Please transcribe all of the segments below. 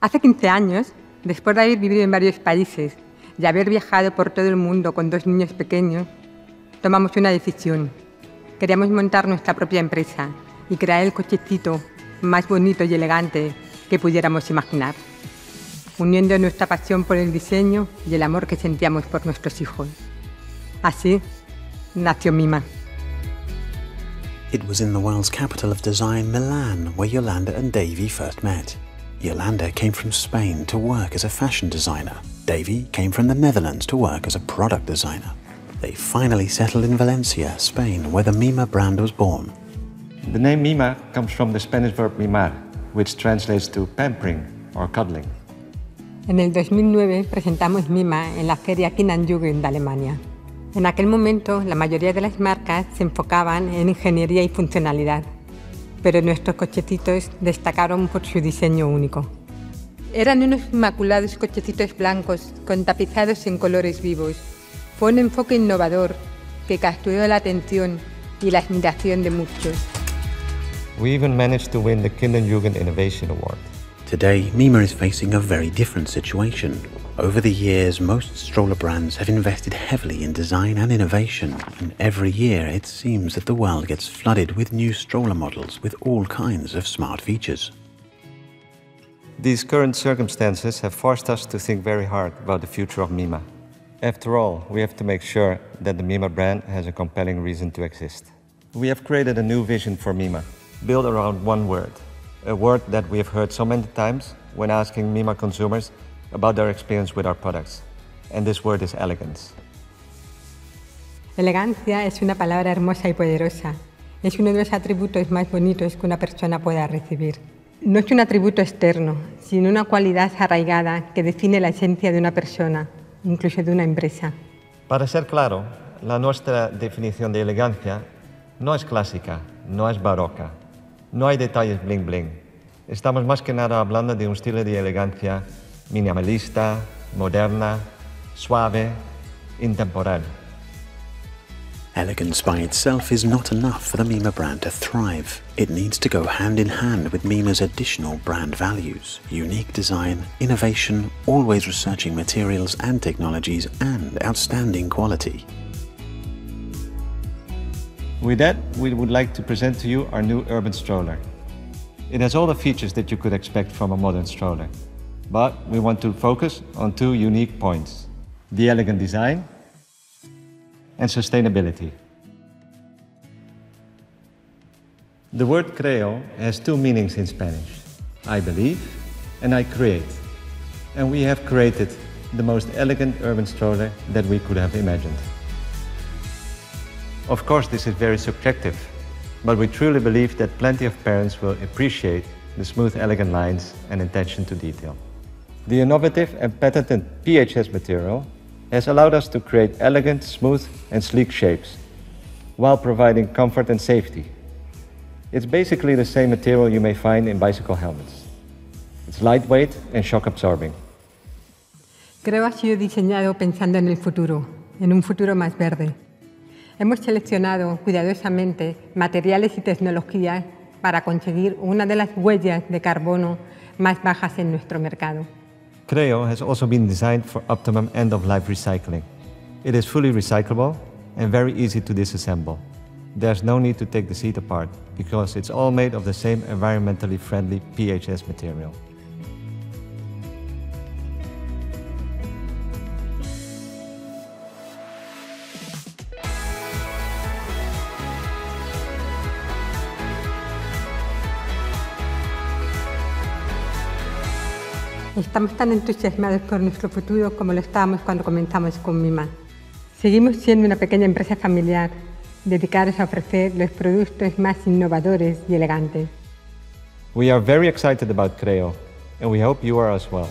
Hace 15 años, después de haber vivido en varios países y haber viajado por todo el mundo con dos niños pequeños, tomamos una decisión. Queríamos montar nuestra propia empresa y crear el cochecito más bonito y elegante que pudiéramos imaginar, uniendo nuestra pasión por el diseño y el amor que sentíamos por nuestros hijos. Así nació Mima. It was in the world's capital of design, Milan, where Yolanda and Davy first met. Yolanda came from Spain to work as a fashion designer. Davy came from the Netherlands to work as a product designer. They finally settled in Valencia, Spain, where the Mima brand was born. The name Mima comes from the Spanish verb mimar, which translates to pampering or cuddling. En el 2009 presentamos Mima en la feria Jugend de Alemania. En aquel momento, la mayoría de las marcas se enfocaban en ingeniería y funcionalidad, pero nuestros cochecitos destacaron por su diseño único. Eran unos inmaculados cochecitos blancos con tapizados en colores vivos. Fue un enfoque innovador que capturó la atención y la admiración de muchos. We even managed to win the Kinderjugend Innovation Award. Today, Mima is facing a very different situation. Over the years, most stroller brands have invested heavily in design and innovation, and every year it seems that the world gets flooded with new stroller models with all kinds of smart features. These current circumstances have forced us to think very hard about the future of Mima. After all, we have to make sure that the Mima brand has a compelling reason to exist. We have created a new vision for Mima, built around one word, a word that we have heard so many times when asking Mima consumers about their experience with our products. And this word is elegance. Elegancia es una palabra hermosa y poderosa. Es uno de los atributos más bonitos que una persona pueda recibir. No es un atributo externo, sino una cualidad arraigada que define la esencia de una persona, incluso de una empresa. Para ser claro, la nuestra definición de elegancia no es clásica, no es barroca, no hay detalles bling bling. Estamos más que nada hablando de un estilo de elegancia minimalista, moderna, suave, intemporal. Elegance by itself is not enough for the Mima brand to thrive. It needs to go hand in hand with Mima's additional brand values unique design, innovation, always researching materials and technologies, and outstanding quality. With that, we would like to present to you our new urban stroller. It has all the features that you could expect from a modern stroller but we want to focus on two unique points the elegant design and sustainability. The word creo has two meanings in Spanish I believe and I create. And we have created the most elegant urban stroller that we could have imagined. Of course, this is very subjective, but we truly believe that plenty of parents will appreciate the smooth, elegant lines and attention to detail. The innovative and patented PHS material has allowed us to create elegant, smooth, and sleek shapes while providing comfort and safety. It's basically the same material you may find in bicycle helmets. It's lightweight and shock absorbing. Creo ha sido diseñado pensando en el futuro, en un futuro más verde. Hemos seleccionado cuidadosamente materiales y tecnologías para conseguir una de las huellas de carbono más bajas en nuestro mercado. Creo has also been designed for optimum end-of-life recycling. It is fully recyclable and very easy to disassemble. There's no need to take the seat apart because it's all made of the same environmentally friendly PHS material. Estamos tan entusiasmados por nuestro futuro como lo estábamos cuando comenzamos con Mima. Seguimos siendo una pequeña empresa familiar dedicados a ofrecer los productos más innovadores y elegantes. We are very excited about Creo, and we hope you are as well.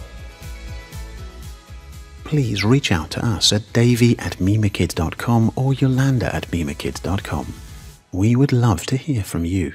Please reach out to us at davy at mimakids.com or yolanda at mimakids.com. We would love to hear from you.